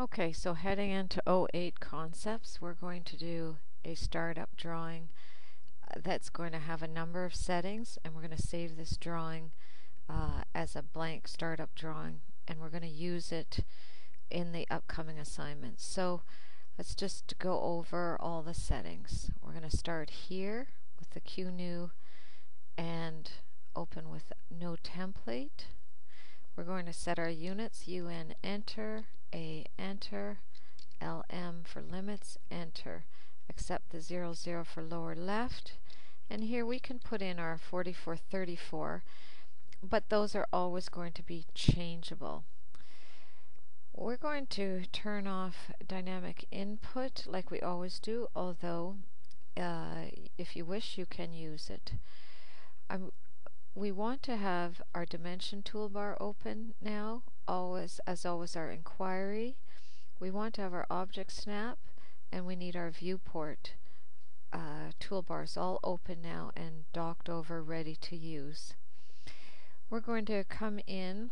Okay, so heading into 08 concepts, we're going to do a startup drawing uh, that's going to have a number of settings and we're going to save this drawing uh, as a blank startup drawing and we're going to use it in the upcoming assignments. So let's just go over all the settings. We're going to start here with the QNew and open with no template. We're going to set our units, UN enter, a enter, LM for limits, enter. Accept the 00, 0 for lower left. And here we can put in our 4434, but those are always going to be changeable. We're going to turn off dynamic input like we always do, although uh, if you wish you can use it. I'm, we want to have our dimension toolbar open now always, as always, our inquiry. We want to have our object snap, and we need our viewport uh, toolbars all open now and docked over, ready to use. We're going to come in.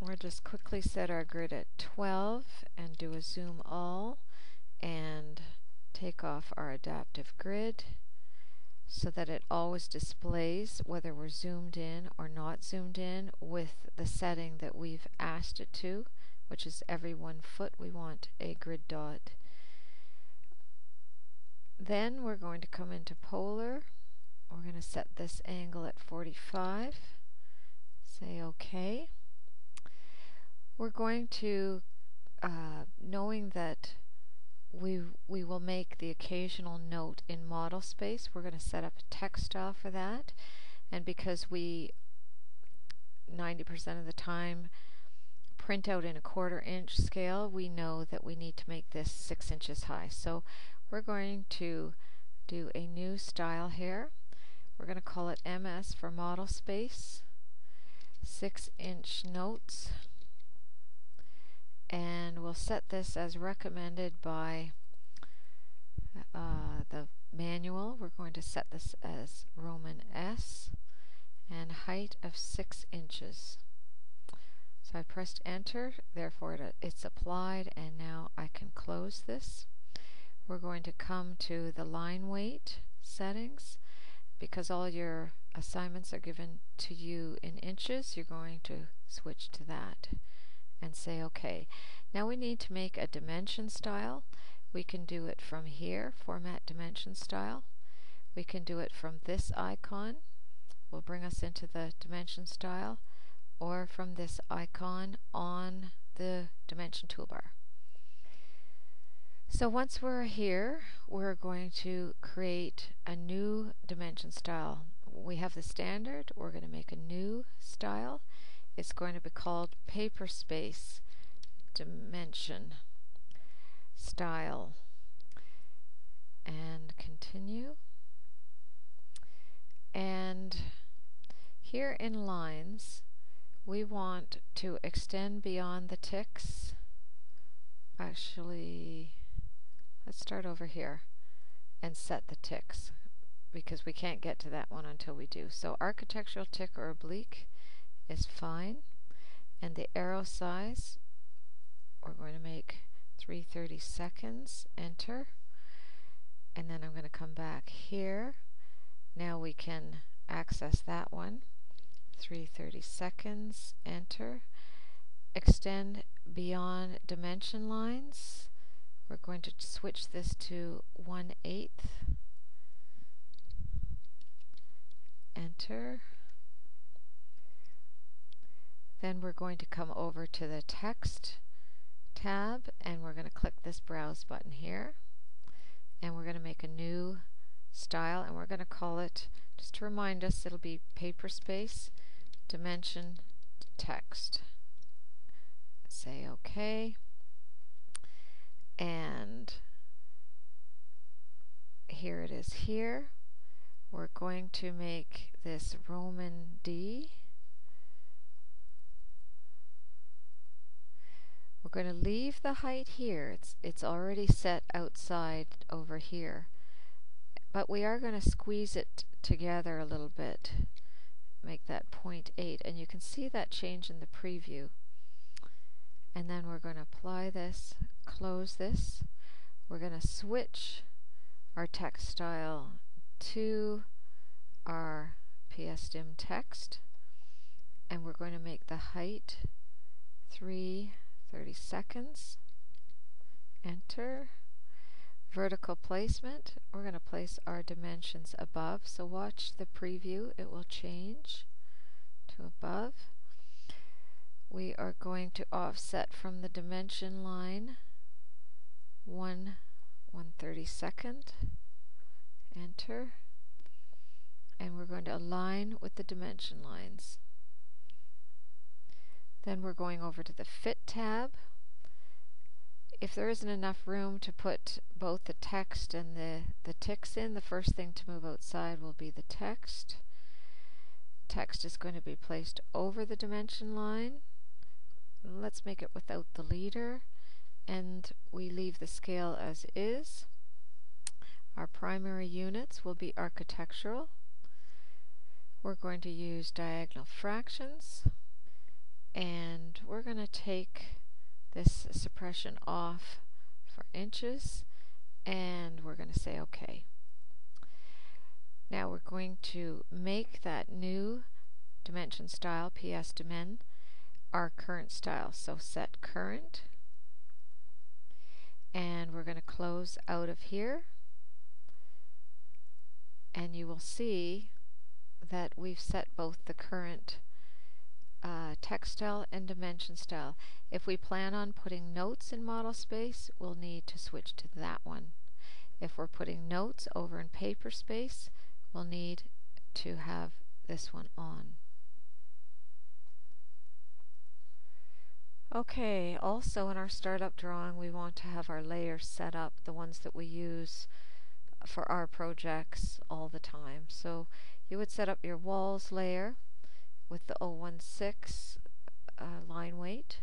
We'll just quickly set our grid at 12 and do a zoom all and take off our adaptive grid so that it always displays whether we're zoomed in or not zoomed in with the setting that we've asked it to, which is every one foot we want a grid dot. Then we're going to come into polar. We're going to set this angle at 45. Say OK. We're going to, uh, knowing that we, we will make the occasional note in model space. We're going to set up a text style for that. And because we 90% of the time print out in a quarter inch scale, we know that we need to make this 6 inches high. So we're going to do a new style here. We're going to call it MS for model space, 6 inch notes and we'll set this as recommended by uh, the manual. We're going to set this as Roman S and height of 6 inches. So I pressed enter, therefore it, it's applied and now I can close this. We're going to come to the line weight settings. Because all your assignments are given to you in inches, you're going to switch to that and say OK. Now we need to make a dimension style. We can do it from here, format dimension style. We can do it from this icon, will bring us into the dimension style, or from this icon on the dimension toolbar. So once we're here, we're going to create a new dimension style. We have the standard, we're going to make a new style. It's going to be called paper space dimension style. And continue. And here in lines we want to extend beyond the ticks. Actually let's start over here and set the ticks because we can't get to that one until we do. So architectural tick or oblique is fine. And the arrow size, we're going to make 330 seconds, enter. And then I'm going to come back here. Now we can access that one. 330 seconds, enter. Extend beyond dimension lines. We're going to switch this to 1 eighth. Enter. Then we're going to come over to the text tab and we're going to click this browse button here. And we're going to make a new style and we're going to call it just to remind us it'll be paper space dimension text. Say OK and here it is here. We're going to make this Roman D We're going to leave the height here. It's, it's already set outside over here. But we are going to squeeze it together a little bit. Make that 0.8. And you can see that change in the preview. and then we're going to apply this, close this. We're going to switch our text style to our PSDIM text and we're going to make the height 3 30 seconds. Enter. Vertical placement, we're going to place our dimensions above. So watch the preview, it will change to above. We are going to offset from the dimension line 1 132nd. Enter. And we're going to align with the dimension lines. Then we're going over to the Fit tab. If there isn't enough room to put both the text and the, the ticks in, the first thing to move outside will be the text. Text is going to be placed over the dimension line. Let's make it without the leader and we leave the scale as is. Our primary units will be architectural. We're going to use diagonal fractions and we're going to take this suppression off for inches and we're going to say OK. Now we're going to make that new dimension style, PS dimen, our current style. So set current and we're going to close out of here and you will see that we've set both the current uh, text style and dimension style. If we plan on putting notes in model space, we'll need to switch to that one. If we're putting notes over in paper space, we'll need to have this one on. Okay, also in our startup drawing we want to have our layers set up, the ones that we use for our projects all the time. So you would set up your walls layer with the 016 uh, line weight.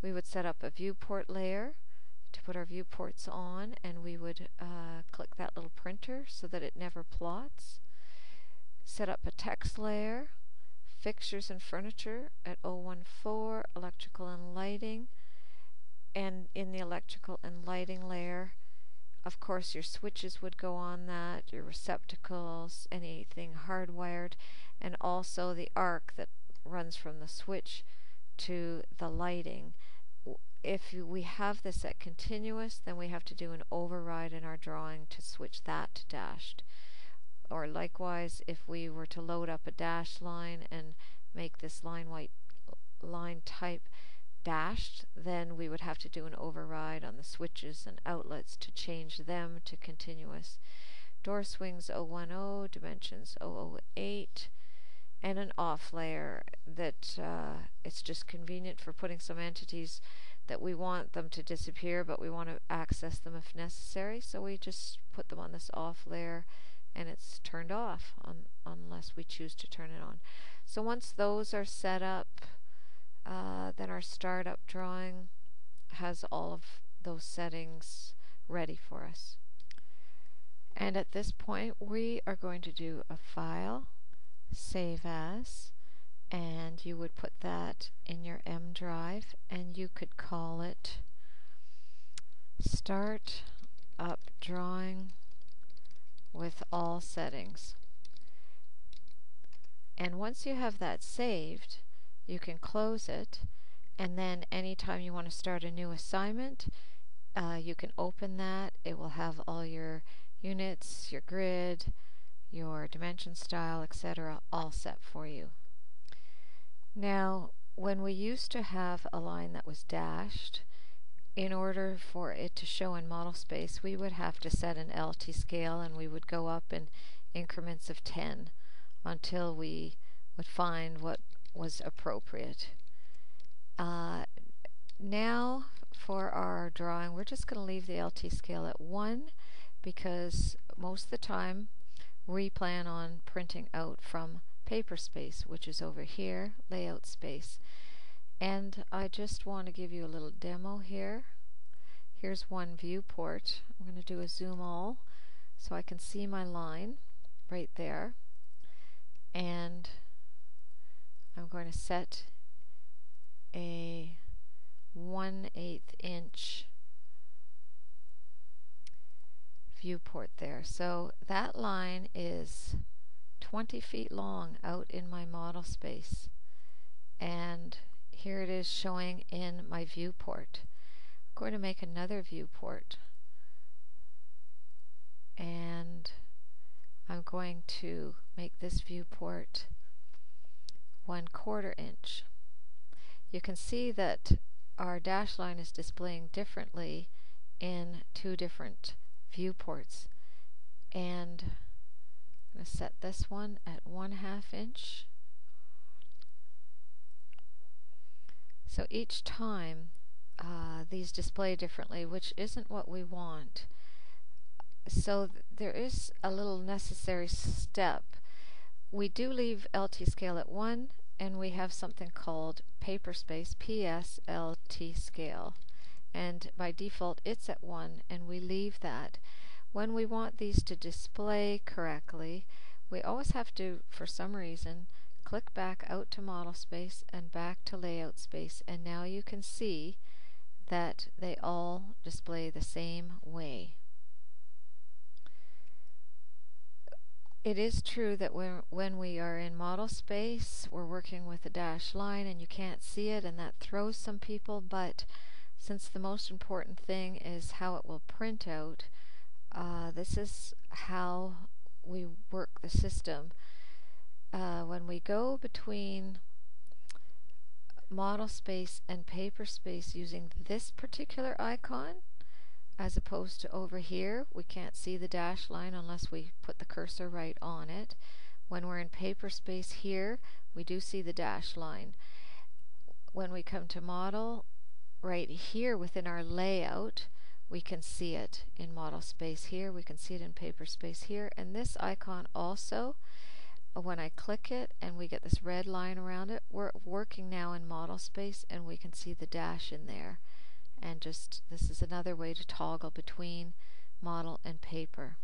We would set up a viewport layer to put our viewports on and we would uh, click that little printer so that it never plots. Set up a text layer, fixtures and furniture at 014, electrical and lighting, and in the electrical and lighting layer of course your switches would go on that, your receptacles, anything hardwired, and also the arc that runs from the switch to the lighting. If we have this at continuous, then we have to do an override in our drawing to switch that to dashed. Or likewise, if we were to load up a dash line and make this line white line type dashed, then we would have to do an override on the switches and outlets to change them to continuous. Door swings 010, dimensions 008, and an off layer that uh, it's just convenient for putting some entities that we want them to disappear, but we want to access them if necessary. So we just put them on this off layer and it's turned off on, unless we choose to turn it on. So once those are set up, uh, then our startup drawing has all of those settings ready for us. And at this point, we are going to do a file, save as, and you would put that in your M drive, and you could call it Start Up Drawing with all settings. And once you have that saved, you can close it and then anytime you want to start a new assignment uh, you can open that. It will have all your units your grid your dimension style etc all set for you. Now when we used to have a line that was dashed in order for it to show in model space we would have to set an LT scale and we would go up in increments of 10 until we would find what was appropriate. Uh, now for our drawing, we're just going to leave the LT scale at 1 because most of the time we plan on printing out from paper space, which is over here, layout space. And I just want to give you a little demo here. Here's one viewport. I'm going to do a zoom all so I can see my line right there. And I'm going to set a 1 8 inch viewport there. So that line is 20 feet long out in my model space. And here it is showing in my viewport. I'm going to make another viewport. And I'm going to make this viewport one quarter inch. You can see that our dash line is displaying differently in two different viewports. And I'm going to set this one at one half inch. So each time uh, these display differently, which isn't what we want. So th there is a little necessary step. We do leave LT scale at 1 and we have something called paper space PSLT scale and by default it's at 1 and we leave that. When we want these to display correctly we always have to for some reason click back out to model space and back to layout space and now you can see that they all display the same way. It is true that when, when we are in model space, we're working with a dashed line and you can't see it and that throws some people, but since the most important thing is how it will print out, uh, this is how we work the system. Uh, when we go between model space and paper space using this particular icon, as opposed to over here we can't see the dash line unless we put the cursor right on it. When we're in paper space here we do see the dash line. When we come to model right here within our layout we can see it in model space here we can see it in paper space here. And this icon also when I click it and we get this red line around it we're working now in model space and we can see the dash in there and just this is another way to toggle between model and paper.